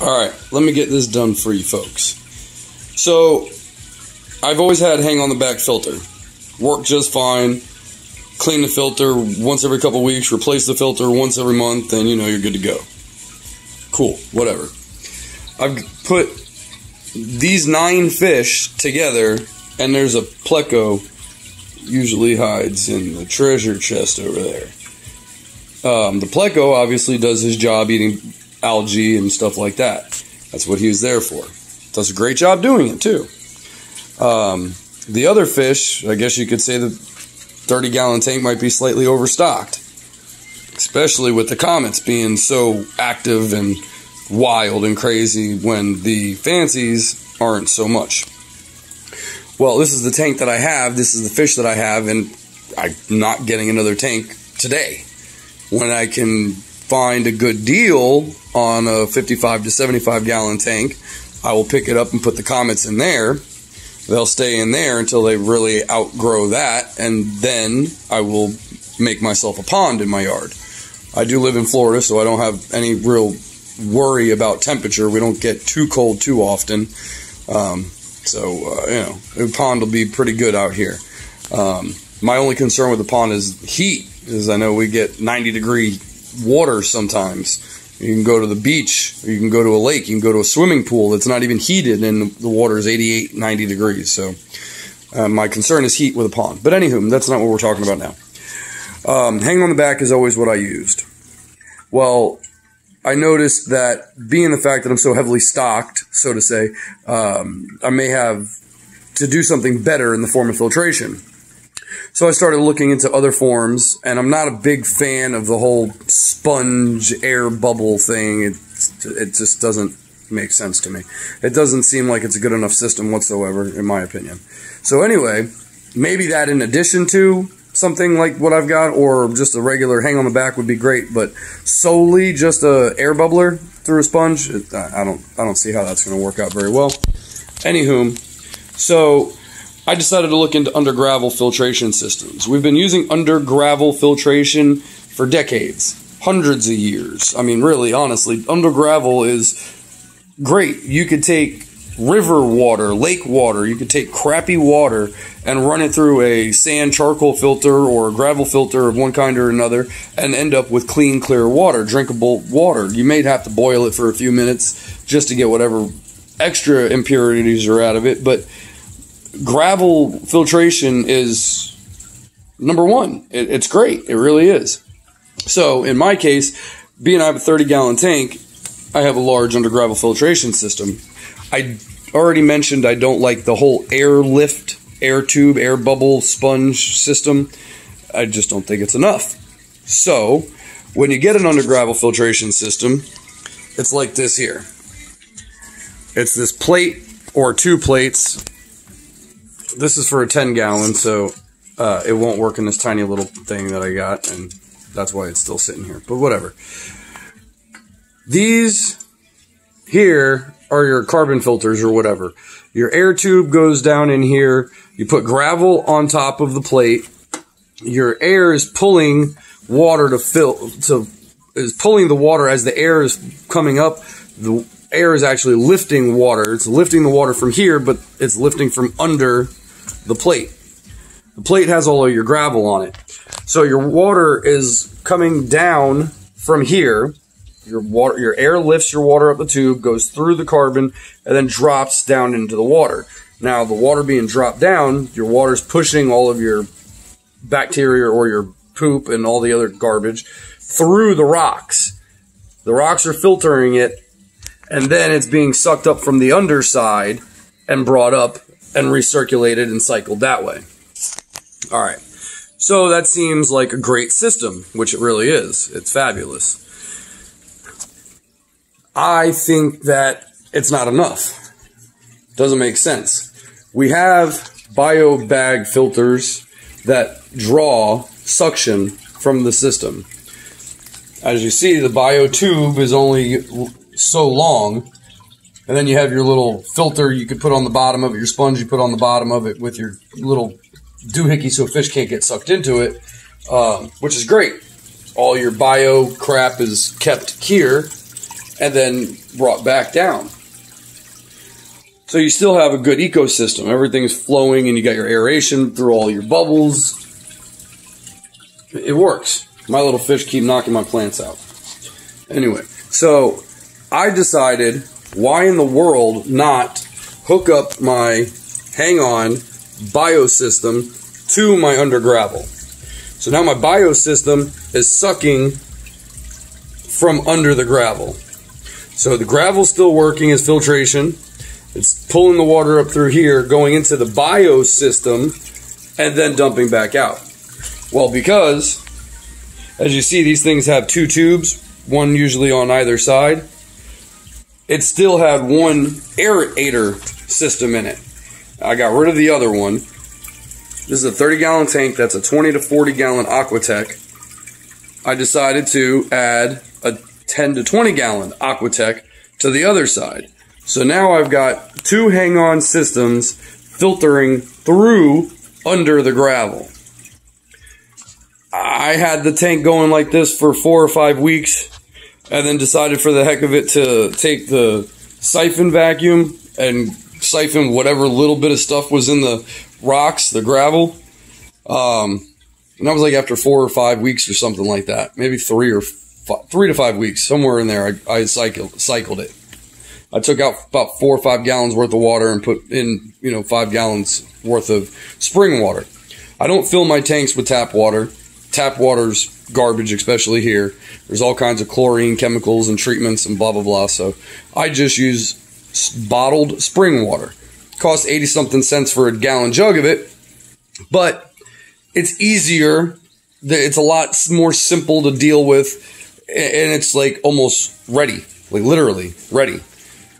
All right, let me get this done for you folks. So, I've always had hang on the back filter. Worked just fine. Clean the filter once every couple weeks, replace the filter once every month, and you know you're good to go. Cool, whatever. I've put these nine fish together, and there's a pleco usually hides in the treasure chest over there. Um, the pleco obviously does his job eating algae and stuff like that. That's what he was there for. Does a great job doing it too. Um, the other fish, I guess you could say the 30 gallon tank might be slightly overstocked, especially with the comets being so active and wild and crazy when the fancies aren't so much. Well, this is the tank that I have, this is the fish that I have, and I'm not getting another tank today. When I can find a good deal on a 55 to 75 gallon tank, I will pick it up and put the comets in there. They'll stay in there until they really outgrow that, and then I will make myself a pond in my yard. I do live in Florida, so I don't have any real worry about temperature. We don't get too cold too often. Um, so, uh, you know, the pond will be pretty good out here. Um, my only concern with the pond is heat, because I know we get 90 degree water sometimes. You can go to the beach, you can go to a lake, you can go to a swimming pool that's not even heated, and the water is 88, 90 degrees. So, uh, my concern is heat with a pond. But anywho, that's not what we're talking about now. Um, hang on the back is always what I used. Well, I noticed that being the fact that I'm so heavily stocked, so to say, um, I may have to do something better in the form of filtration. So I started looking into other forms, and I'm not a big fan of the whole sponge air bubble thing. It, it just doesn't make sense to me. It doesn't seem like it's a good enough system whatsoever, in my opinion. So anyway, maybe that in addition to something like what I've got, or just a regular hang on the back would be great. But solely just a air bubbler through a sponge, I don't I don't see how that's going to work out very well. Anywho, so I decided to look into under gravel filtration systems. We've been using under gravel filtration for decades, hundreds of years. I mean, really, honestly, under gravel is great. You could take river water, lake water, you could take crappy water and run it through a sand charcoal filter or a gravel filter of one kind or another and end up with clean, clear water, drinkable water. You may have to boil it for a few minutes just to get whatever extra impurities are out of it, but gravel filtration is number one. It, it's great. It really is. So in my case, being I have a 30 gallon tank, I have a large under gravel filtration system. I already mentioned I don't like the whole air lift, air tube, air bubble sponge system. I just don't think it's enough. So, when you get an under gravel filtration system, it's like this here. It's this plate or two plates. This is for a 10 gallon, so uh, it won't work in this tiny little thing that I got, and that's why it's still sitting here. But whatever. These here are your carbon filters or whatever. Your air tube goes down in here. You put gravel on top of the plate. Your air is pulling water to fill to is pulling the water as the air is coming up. The air is actually lifting water. It's lifting the water from here, but it's lifting from under the plate. The plate has all of your gravel on it. So your water is coming down from here your water, your air lifts your water up the tube, goes through the carbon, and then drops down into the water. Now, the water being dropped down, your water's pushing all of your bacteria or your poop and all the other garbage through the rocks. The rocks are filtering it, and then it's being sucked up from the underside and brought up and recirculated and cycled that way. All right. So that seems like a great system, which it really is. It's fabulous. I think that it's not enough. Doesn't make sense. We have bio bag filters that draw suction from the system. As you see, the bio tube is only so long, and then you have your little filter you could put on the bottom of it, your sponge you put on the bottom of it with your little doohickey so fish can't get sucked into it, um, which is great. All your bio crap is kept here, and then brought back down. So you still have a good ecosystem. Everything's flowing and you got your aeration through all your bubbles. It works. My little fish keep knocking my plants out. Anyway, so I decided why in the world not hook up my hang on biosystem to my under gravel. So now my biosystem is sucking from under the gravel. So the gravel's still working as filtration. It's pulling the water up through here, going into the biosystem, and then dumping back out. Well, because as you see, these things have two tubes, one usually on either side. It still had one aerator system in it. I got rid of the other one. This is a 30 gallon tank. That's a 20 to 40 gallon Aquatech. I decided to add a 10 to 20 gallon Aquatech to the other side. So now I've got two hang on systems filtering through under the gravel. I had the tank going like this for four or five weeks and then decided for the heck of it to take the siphon vacuum and siphon whatever little bit of stuff was in the rocks, the gravel. Um, and that was like after four or five weeks or something like that, maybe three or five, three to five weeks, somewhere in there. I, I cycled cycled it. I took out about four or five gallons worth of water and put in, you know, five gallons worth of spring water. I don't fill my tanks with tap water tap water's garbage, especially here. There's all kinds of chlorine chemicals and treatments and blah blah blah. So I just use bottled spring water. Costs 80 something cents for a gallon jug of it, but it's easier. It's a lot more simple to deal with, and it's like almost ready, like literally ready.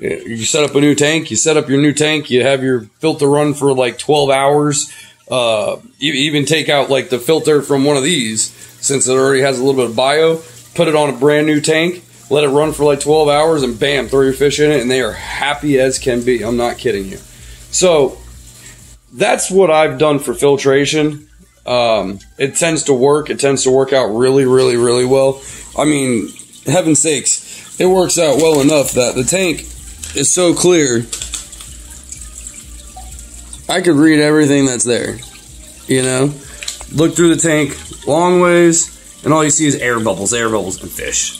You set up a new tank, you set up your new tank, you have your filter run for like 12 hours uh, even take out like the filter from one of these since it already has a little bit of bio. Put it on a brand new tank, let it run for like 12 hours, and bam, throw your fish in it, and they are happy as can be. I'm not kidding you. So that's what I've done for filtration. Um, it tends to work. It tends to work out really, really, really well. I mean, heaven sakes, it works out well enough that the tank is so clear I could read everything that's there. You know, look through the tank long ways, and all you see is air bubbles, air bubbles, and fish.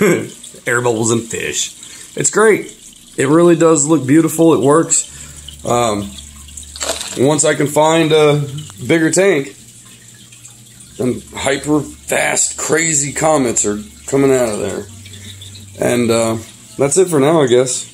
air bubbles and fish. It's great. It really does look beautiful. It works. Um, once I can find a bigger tank, some hyper fast, crazy comets are coming out of there. And uh, that's it for now, I guess.